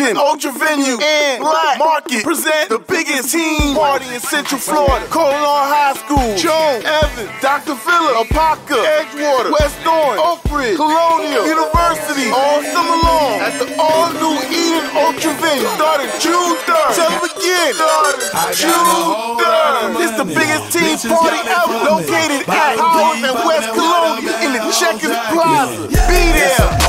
Eden, Ultra Venue, and Black Market. Present the biggest team. Party in Central Florida. Colon High School, Jones, Evans, Dr. Phillip, Apopka, Edgewater, West Orange, Oak Ridge, Colonial, University, all summer long. At the all-new Eden Ultra Venue. Starting June 3rd. Tell them again, starting June 3rd. It's the biggest team party ever. located at Howard and West Colonial in the Checkers Plaza. Be there.